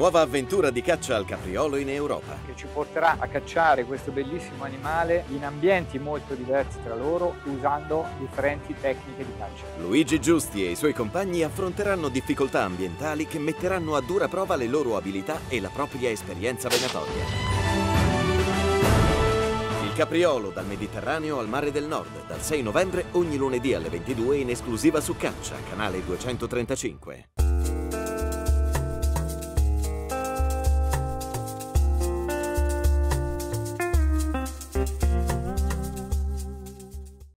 nuova avventura di caccia al capriolo in Europa. che ci porterà a cacciare questo bellissimo animale in ambienti molto diversi tra loro usando differenti tecniche di caccia. Luigi Giusti e i suoi compagni affronteranno difficoltà ambientali che metteranno a dura prova le loro abilità e la propria esperienza venatoria. Il capriolo dal Mediterraneo al Mare del Nord, dal 6 novembre ogni lunedì alle 22 in esclusiva su Caccia, canale 235.